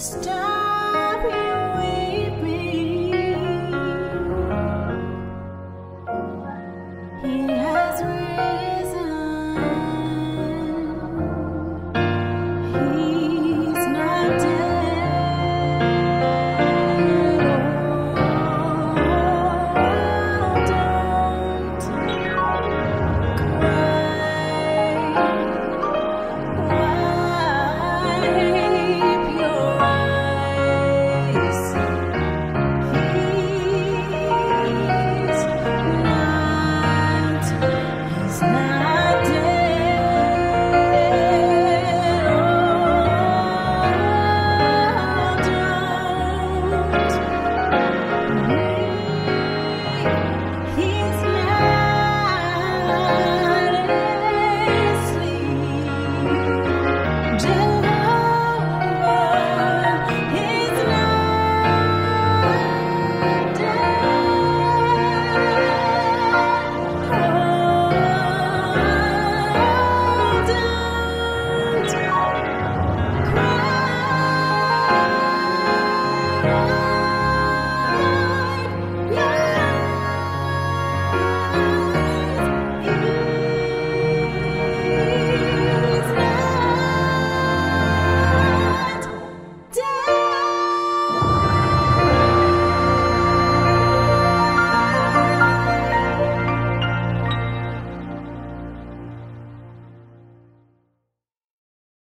He has